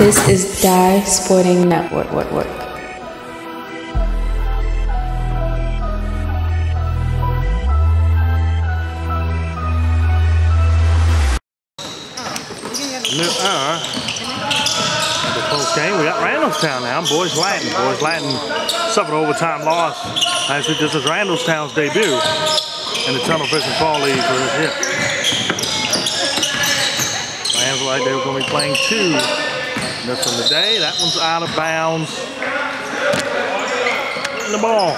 This is Dye Sporting Network. What, what? New hour the post game. We got Randallstown now. Boys Latin. Boys Latin suffered overtime loss week. This is Randallstown's debut in the Tunnel Vision Fall League for this year. Rams like they were going to be playing two this the day. That one's out of bounds. In the ball.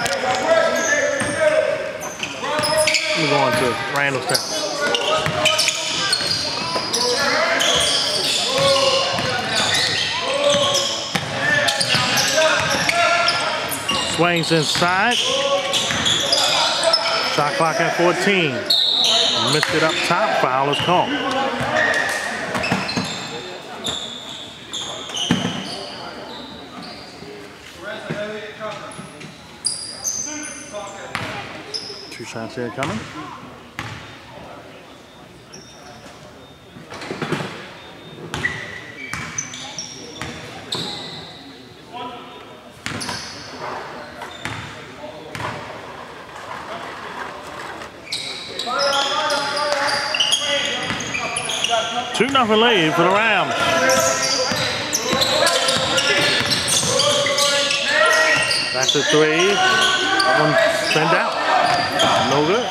We're going to Randallstown. Swings inside. Shot clock at 14. Missed it up top. Foul is called. Two coming. Two nothing lead for the Rams. That's a three. That one sent out. No good.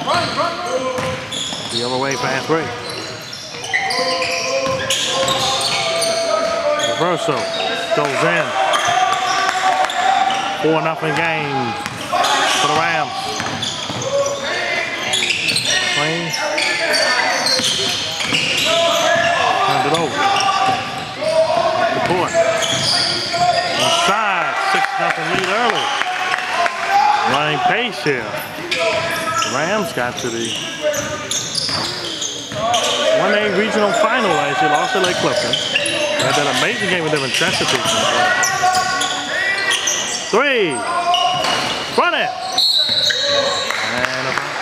The other way fast break. Reversal goes in. Four nothing game for the Rams. Clean. Turned it over. The court. Inside, six nothing lead early. Running pace here. The Rams got to the 1A regional final last year, lost to Lake Clifton. They had that amazing game with them in Chesapeake. Three. Run it. And a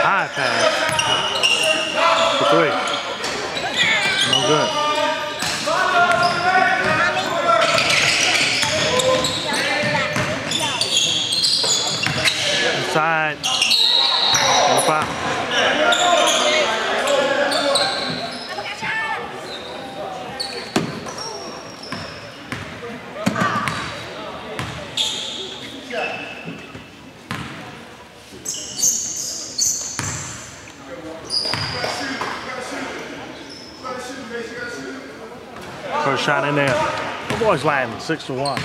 High pass. For three. No good. Inside. No foul. There. The boys Latin six to one.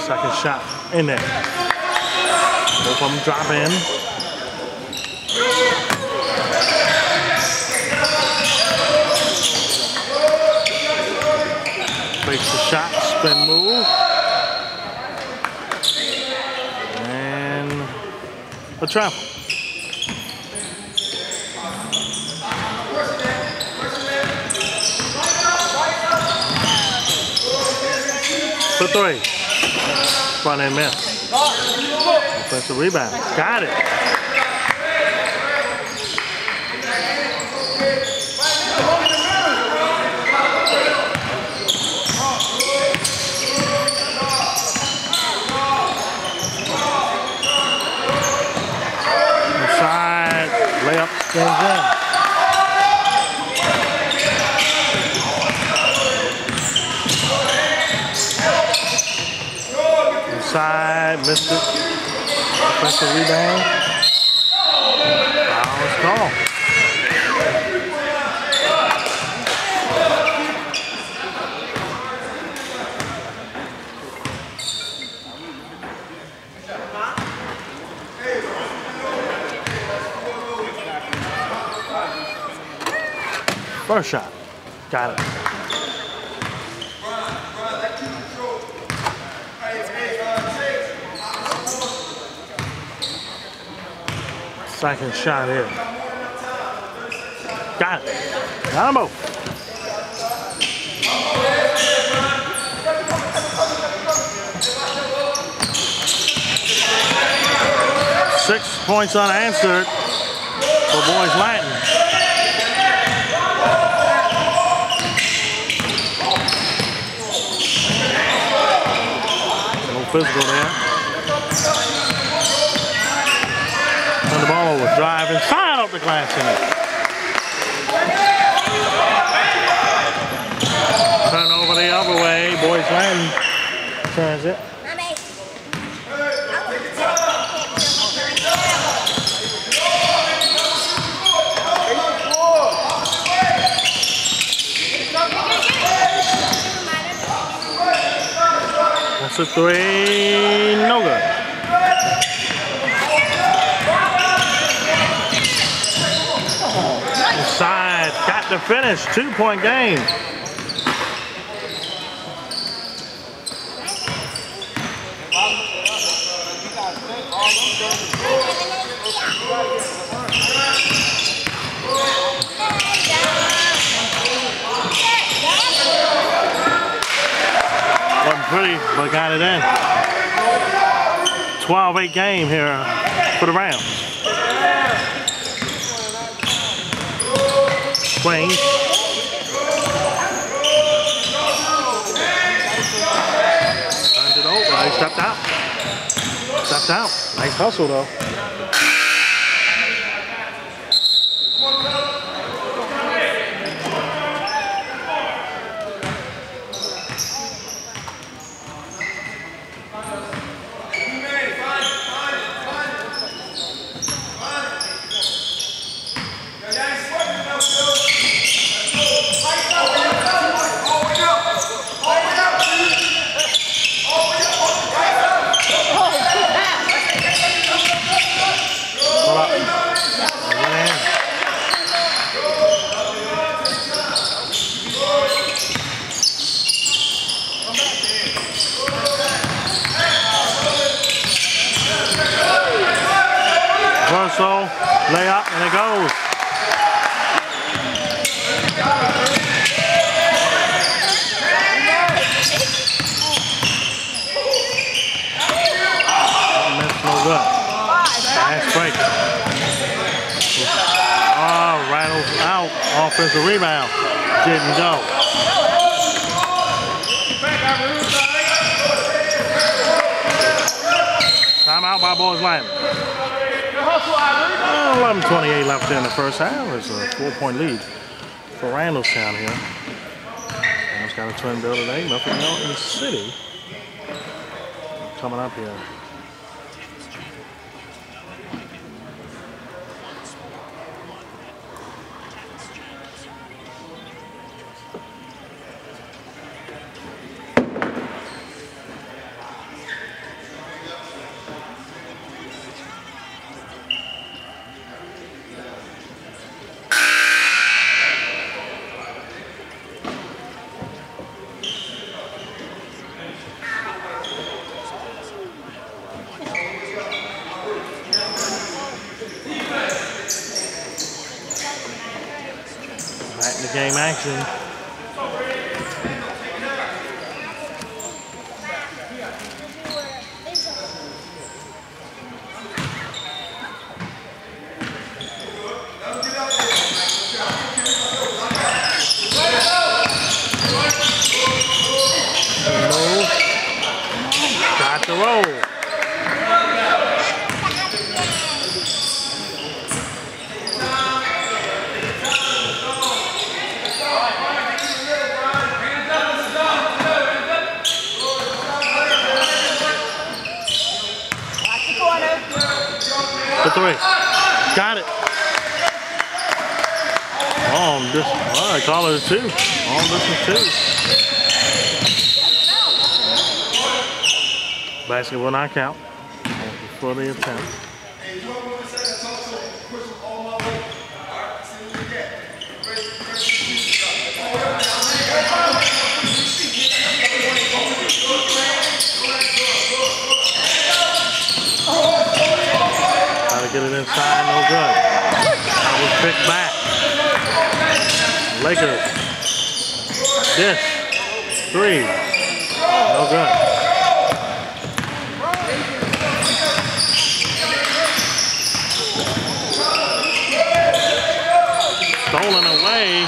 Second shot in there. Both of them drop in. Fakes the shot, spin move. And a travel. For three. Front end miss. Offensive rebound. Got it. Inside. Layup spins in. Inside, missed it. Offensive rebound. Foul is called. First shot. Got it. Second shot here. Got it. Both. Six points unanswered for Boys Latin. No physical there. Over, drive inside off the glass in it. Turn over the other way, Boys Latin turns it. That's a three, no good. The finish, two point game. Pretty, but got it in. 12-8 game here for the Rams. Queens. Turns it over. He stepped out. Stepped out. Nice hustle though. Hold up. Went in. Reversal, layup, and it goes. That's break. Ah, Rattles out. Offensive rebound. Didn't go. Timeout by Boys Latin. 11.28 left in the first half. It's a four-point lead for Randallstown here. Rams got a twin bill today. in Milton City coming up here. Back in the game action. Move. Got the roll. The three. Got it. On this. All right, call it a two. On this is two. Basketball knockout for the attempt. Try to get it inside, no good. That was picked back. Lakers. This. Three. No good. Stolen away,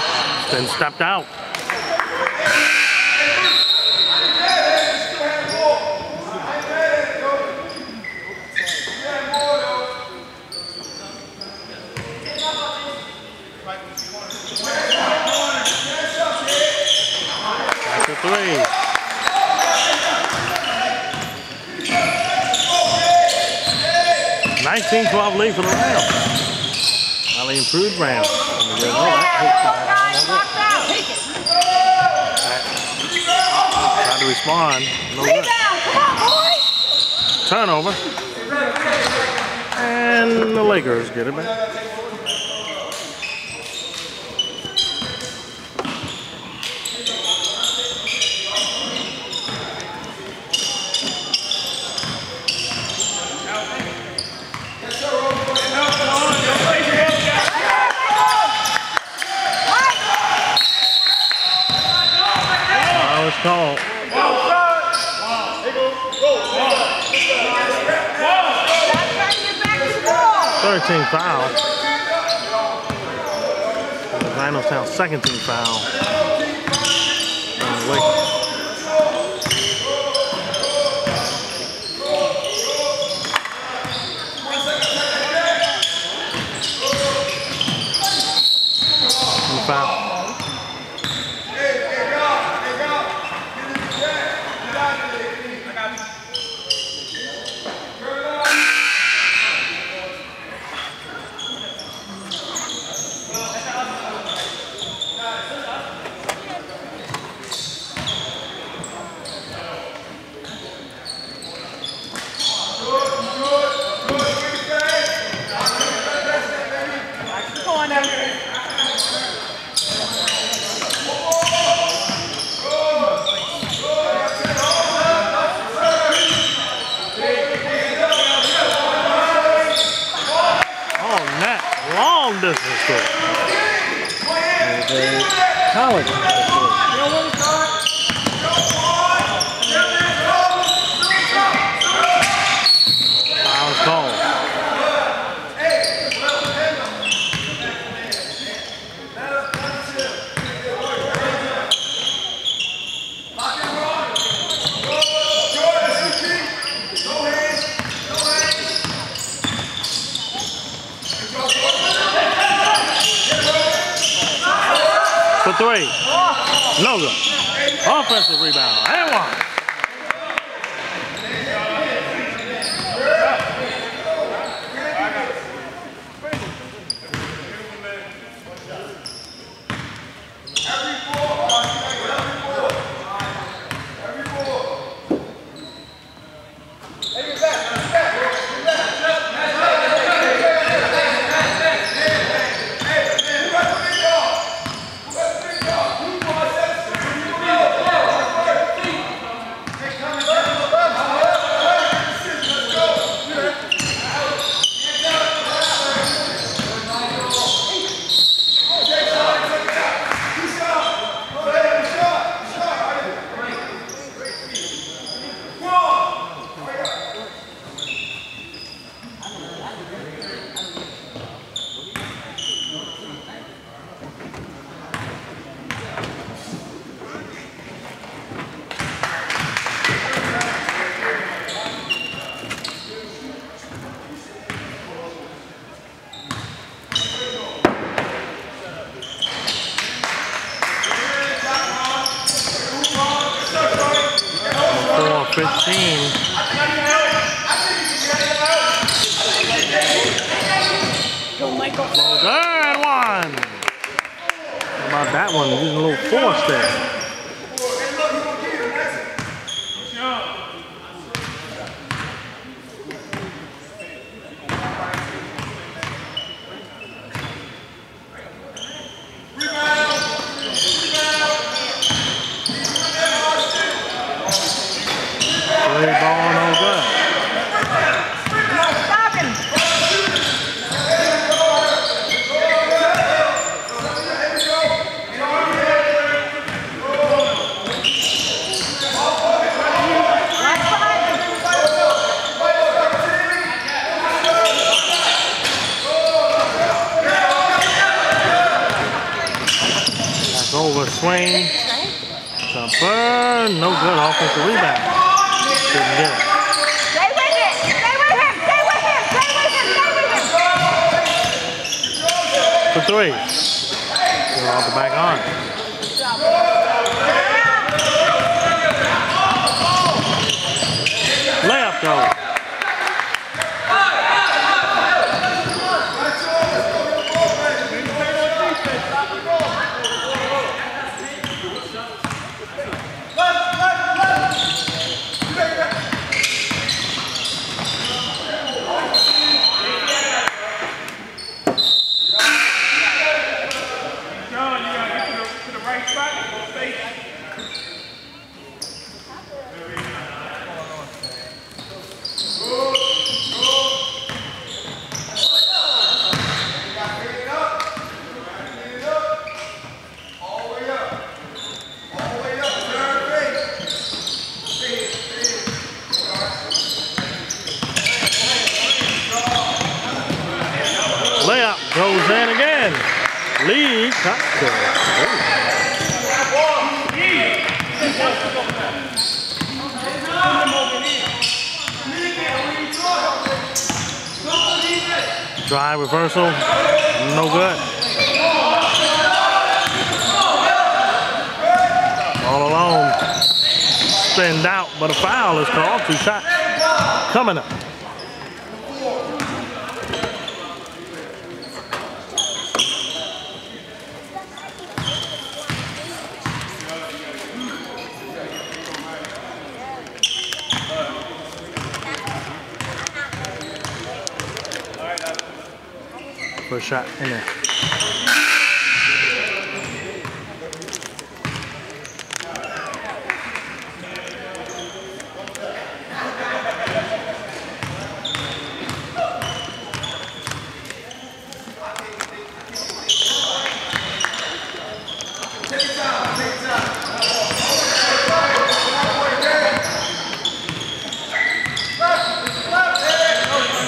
then stepped out. Three. Nineteen twelve lead for the Rams. Highly improved Rams. And we that hit the ball. Trying to respond. No good. Turnover. And the Lakers get it back. I was called. Thirteen foul. The Randallstown second team foul. Lane. Jumper, no good. Offensive rebound. Didn't get it. For three. Off the back on. Layup goal. John, you gotta get to the, to the right spot and go face. Layup goes in again. Lee cut Drive reversal, no good. All alone, spinned out, but a foul is called. Two shots coming up. First shot in there.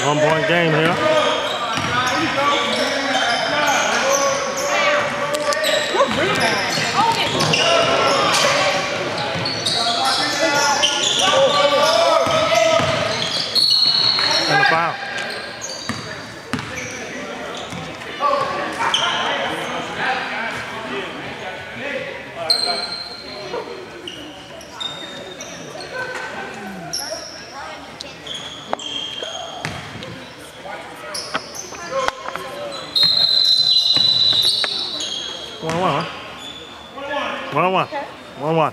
One point game here. And a foul. One one. One one. One one.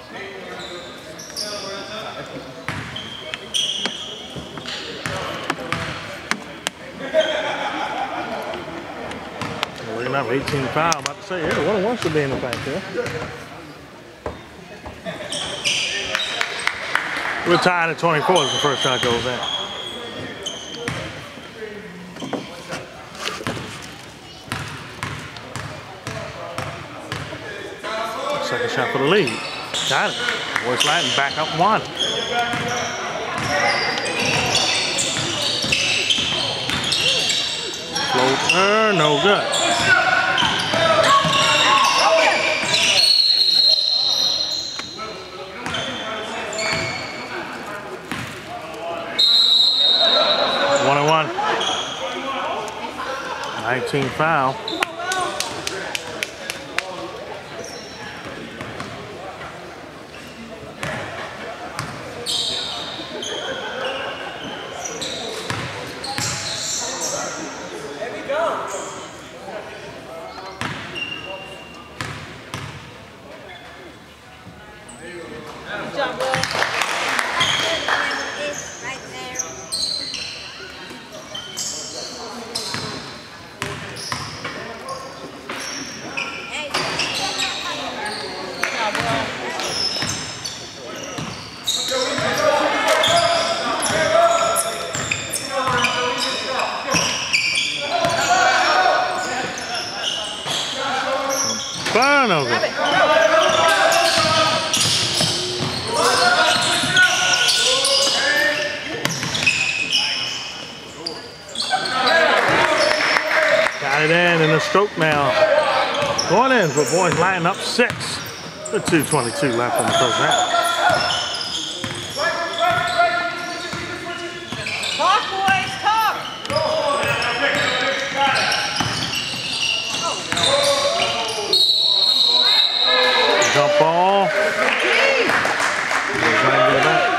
We're gonna have 18 foul. I'm about to say, yeah, one on one should be in the paint there. We're tied at 24 as the first shot goes in. Second shot for the lead. Got it. Boys Latin back up one. Floater, no good. One and one. 19 foul. Right there. Turnover. Got it in in now. Going in for boys lining up six. The 222 left in the first half. Talk, boys, talk. Jump ball. Boys Latin get it back.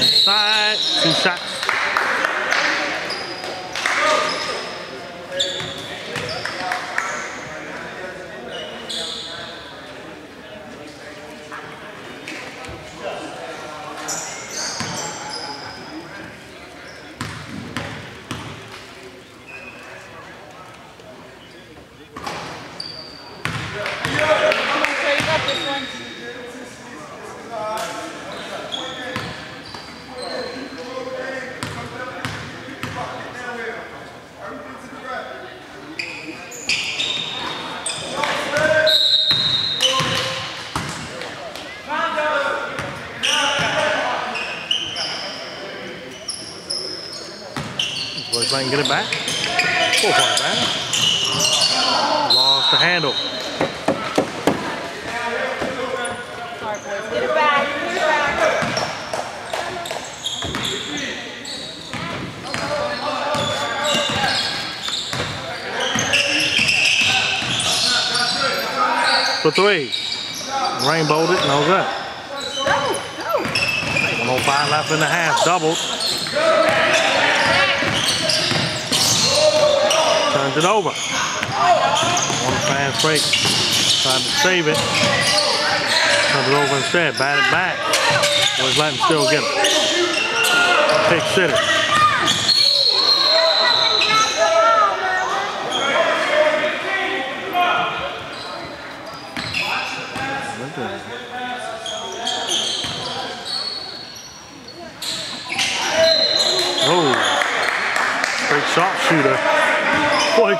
Inside, two shots. Okay, you got this one. Latin get it back. Four point back. Lost the handle. Sorry, boys. Get it back. Get it back. for three. Rainbowed it, no good. 105 left in the half, doubled. Turns it over. One fast break. Trying to save it. Turns it over instead. Bat it back. Was letting still get it. Pick City.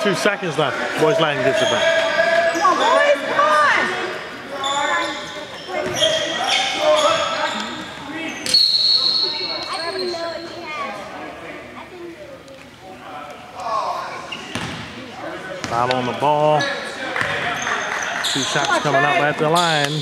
42 seconds left. Boys Latin gets it back. Come on, boys. Come on. I didn't know he had. I didn't. Foul on the ball. Two shots coming up at the line.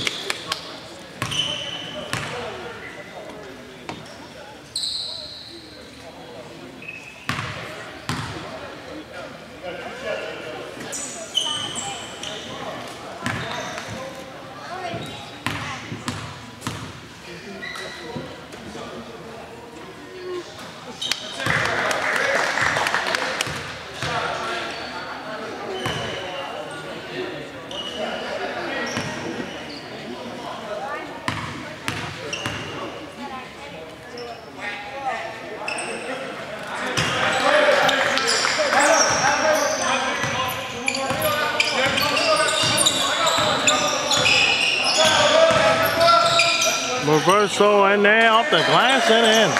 Reversal in there, off the glass and in.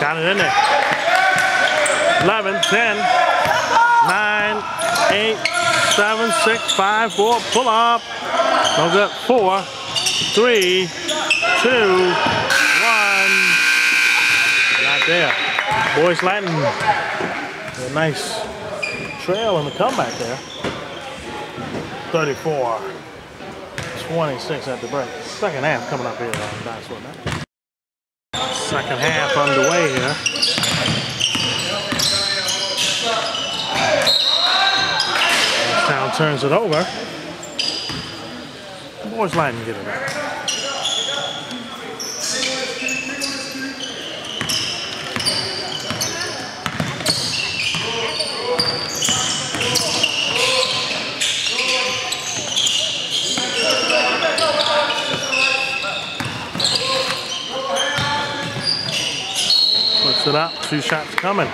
Got it in there. 11, 10, 9, 8, 7, 6, 5, 4, pull up. No good. 4, 3, 2, 1. Not there. Boys Latin. A nice trail in the comeback there. 34, 26 at the break. Second half coming up here. Second half underway here. Town turns it over. Back. Puts it up, two shots coming.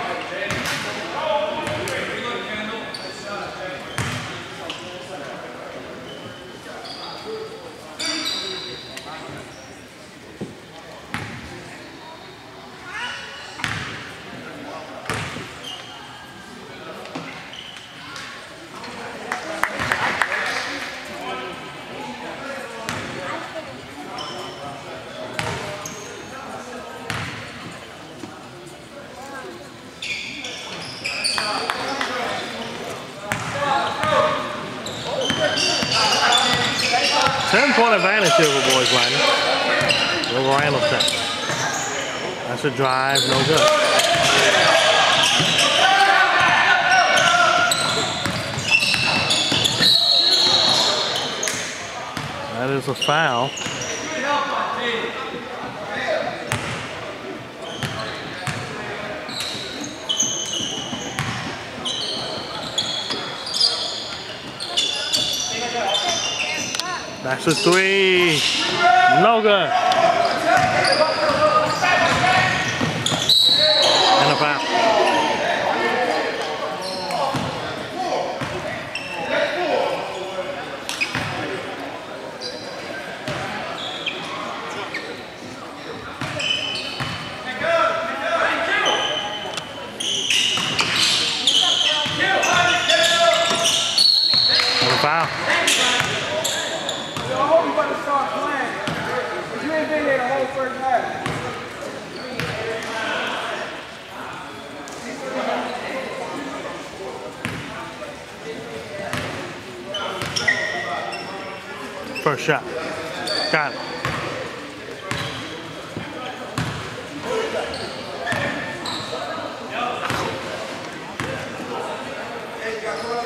Seven point advantage over boys Latin. Over Randallstown. That's a drive, no good. That is a foul. That's a three. No good. And a foul. And a foul. I hope you about to start playing. Because you ain't been there the whole first half. First shot. Got it.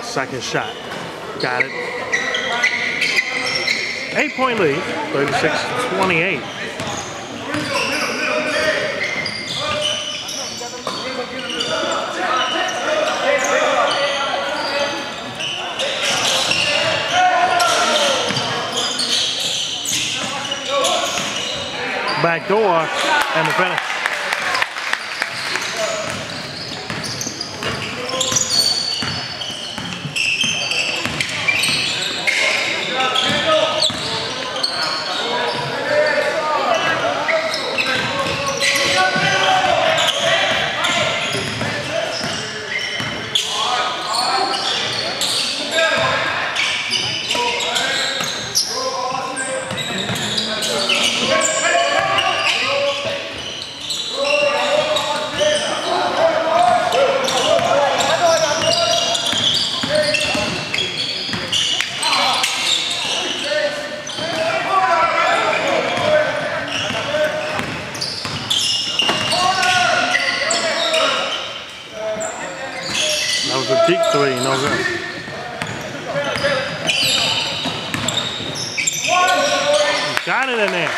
Second shot. Got it. Eight point lead, 36 28. Door and the finish. That was a deep three, no good. Got it in there.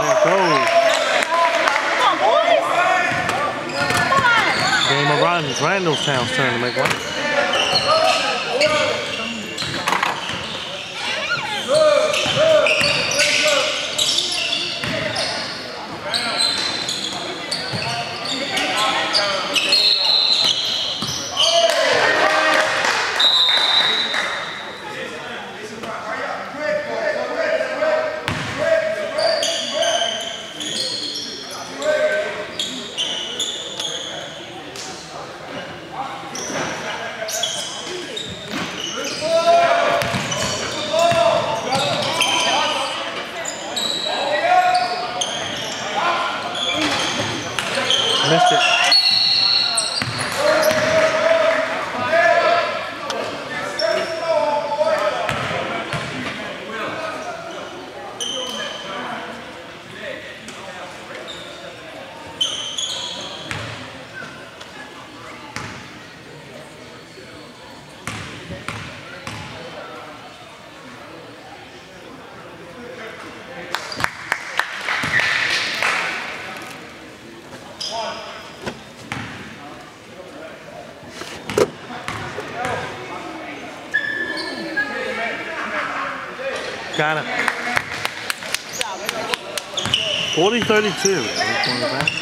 There it goes. Come on, boys. Come of. Randallstown's turn to make one. Missed it. Got it. 40 32.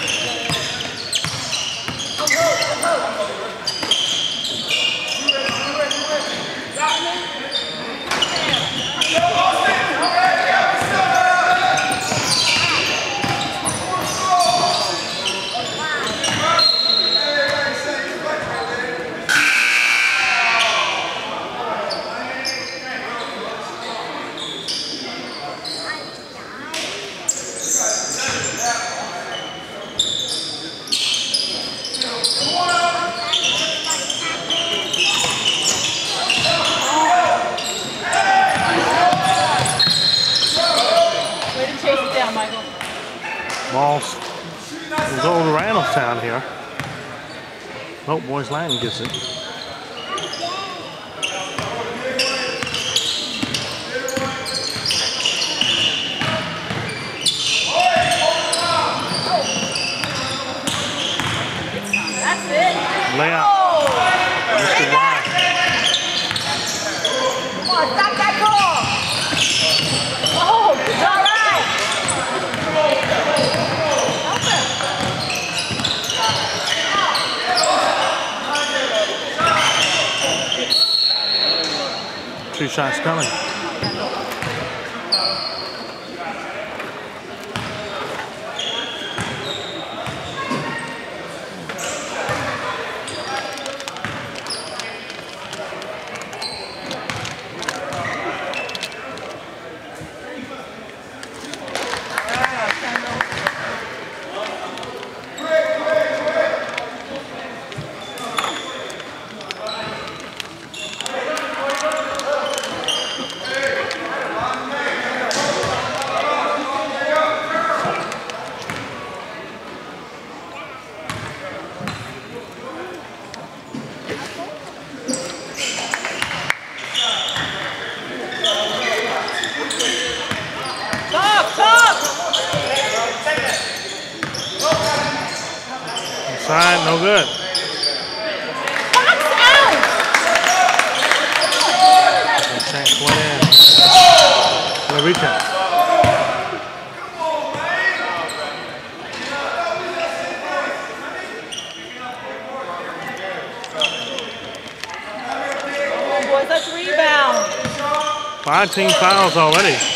19 fouls already.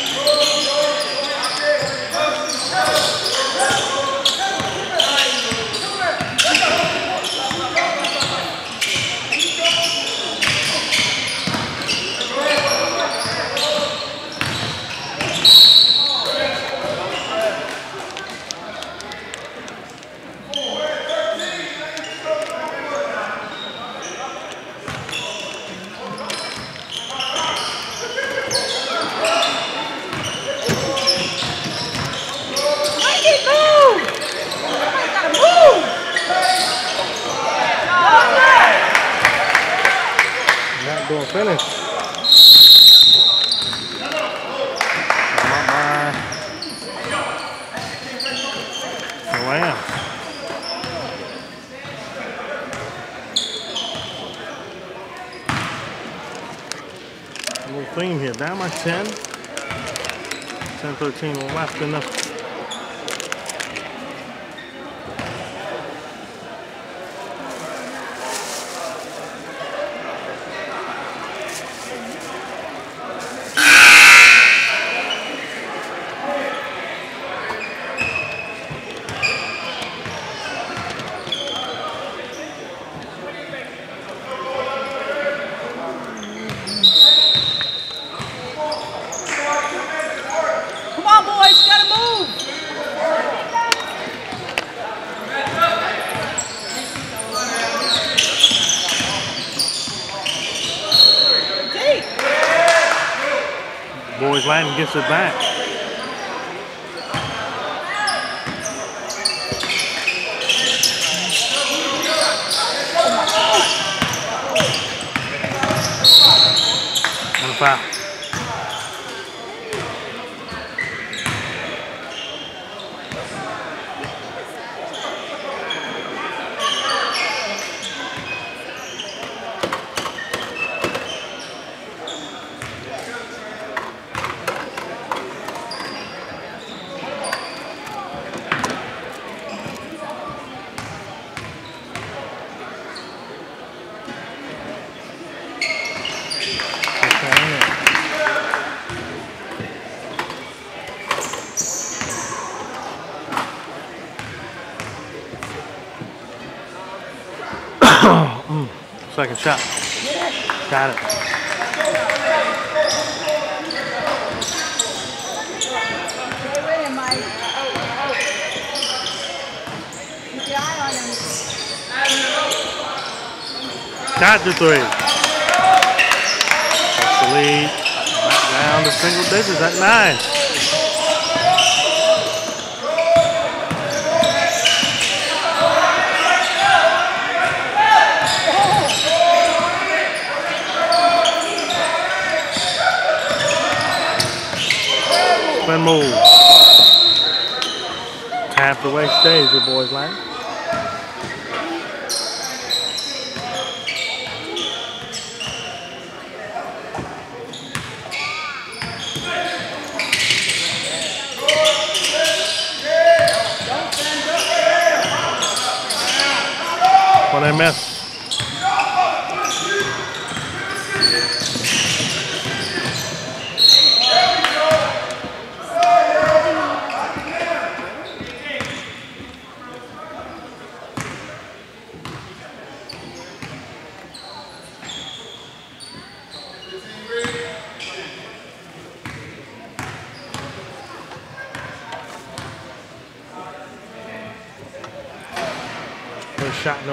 10. 10-13 left in the defensive back. second shot. Got it. Got the three. That's the lead. Down to single digits at nine. And move. Tapped away stays with boys Latin. Well, they miss.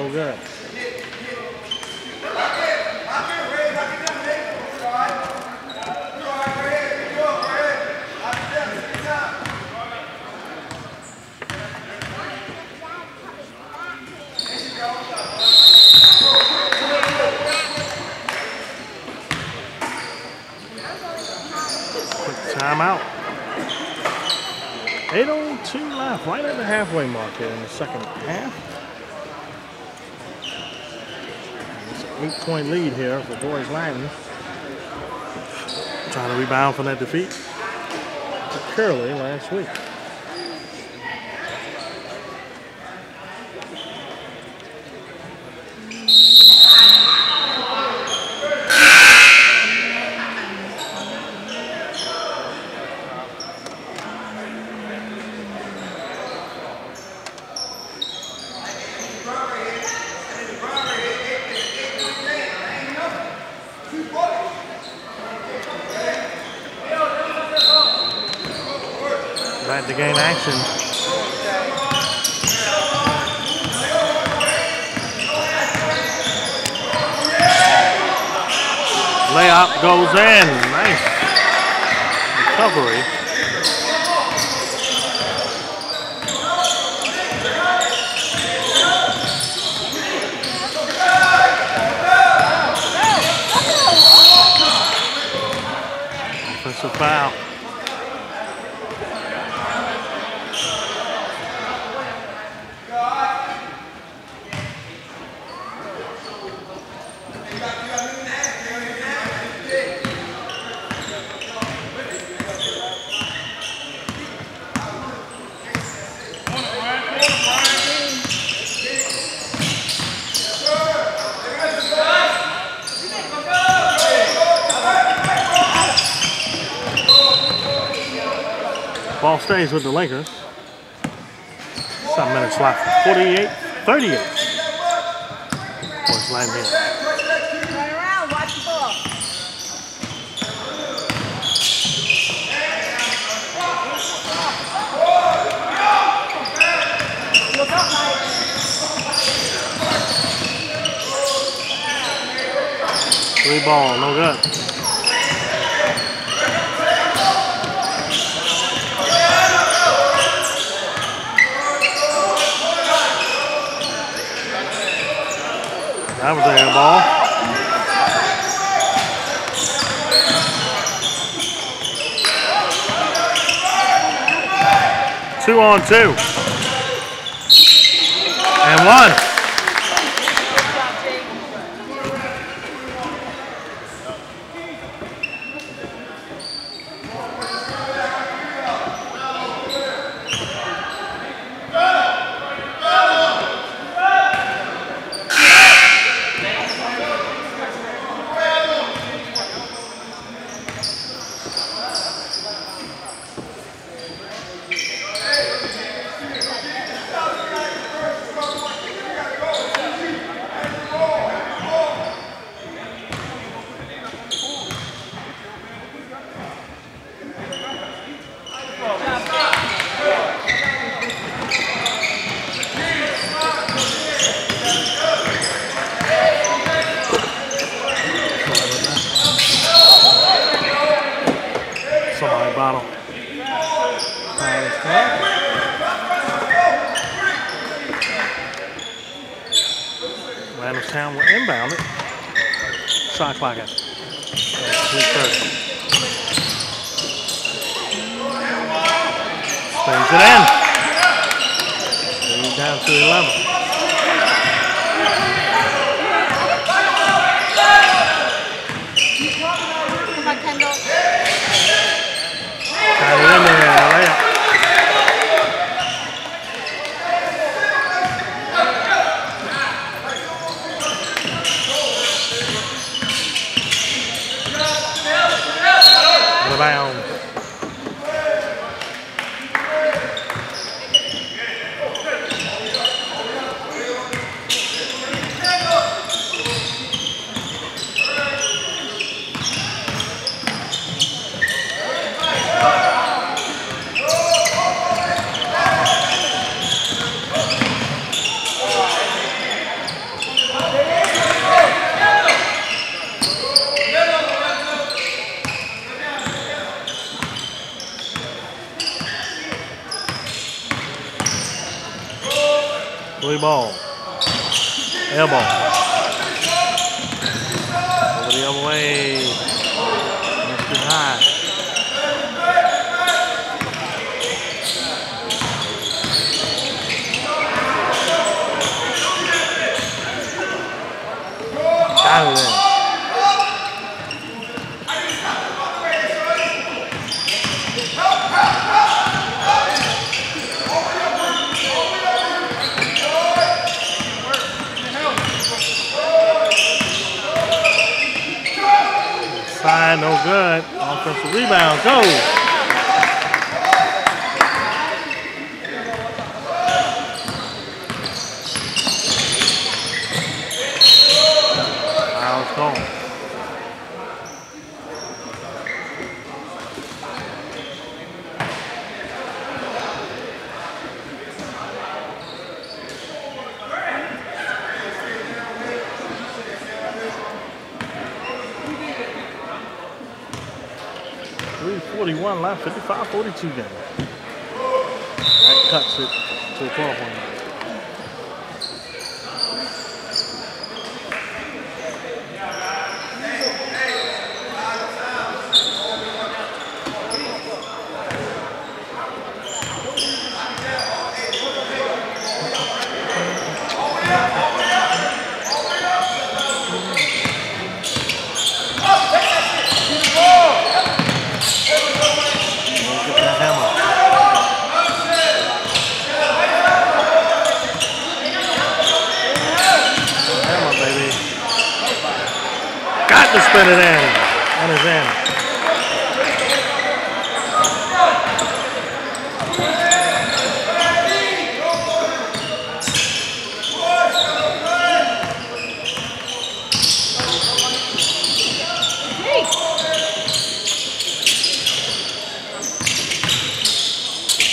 No good. Timeout. 8.02 left, right at the halfway mark in the second half. Eight point lead here for Boys Latin. Trying to rebound from that defeat to Curley last week. To gain action. Layup goes in. Nice recovery. Offensive foul. Ball stays with the Lakers. Seven minutes left. 48, 38. Boys Latin here. Three ball, no good. That was a air ball. Two on two. And one. Randallstown will inbound it. Shot clock at 3.30. Spins it in. Lead down to 11. Come on, Kendall. Got it in there. Layup. Rebound. Blue ball. Elbow. Over the other way. That's too high. Got it in. Side, no good. Offensive rebound, go. Foul's gone. Three forty-one left, 55-42 game. That cuts it to a 12 point. Get that hammer. Hammer, baby. Got to spin it in. In.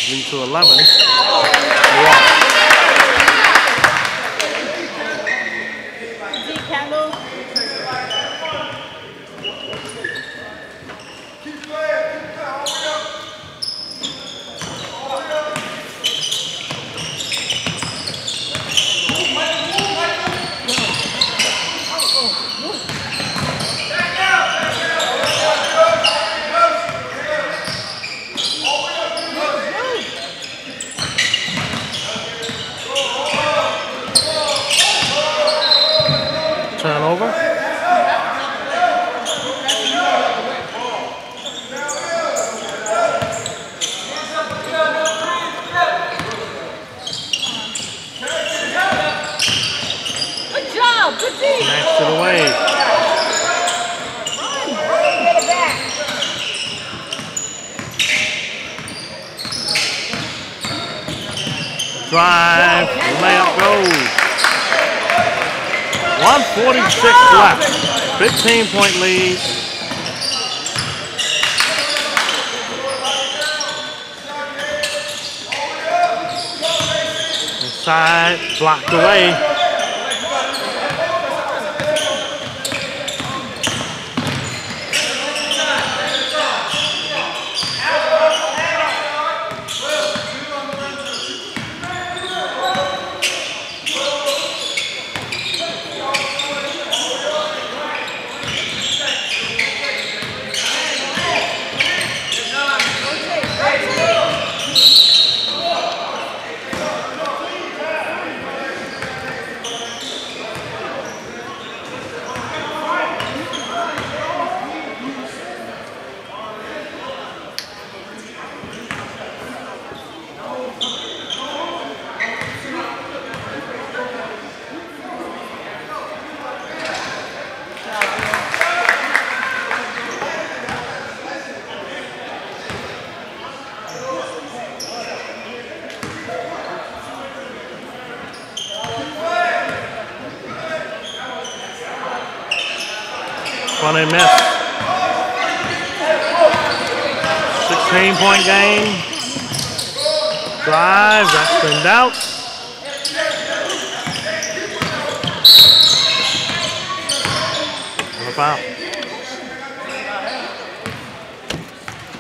Lead to 11. Z, Kendall. Turnover. Good job. Good D. Snatched it away. Get it back. Drive. Layup goes. 146 left. 15 point lead. Inside, blocked away.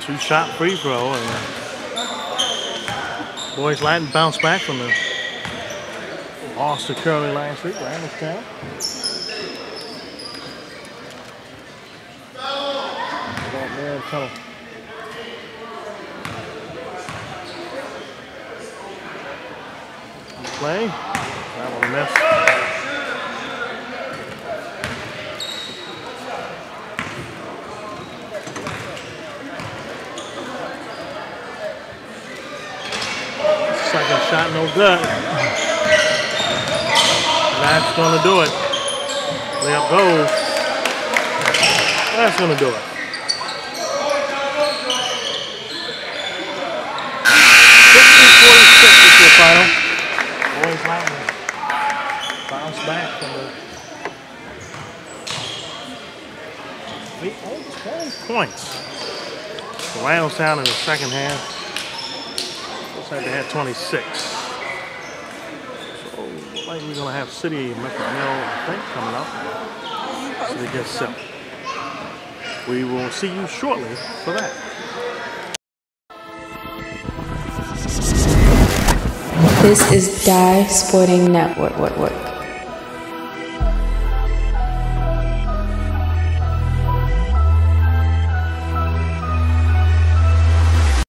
Two shot free throw and uh, boys Latin bounced back from the loss to Curley last week. Got there, tunnel. Play. That one missed. Second shot, no good. That's gonna do it. Layup goes. That's gonna do it. 50-46 is final. Boys Latin bounce back from the Eight, oh, 12 points. So Randallstown in the second half. Looks like they had 26. So look like we're gonna have City McMill, I think, coming up. So they get set. We will see you shortly for that. This is Dye Sporting Network. What, what?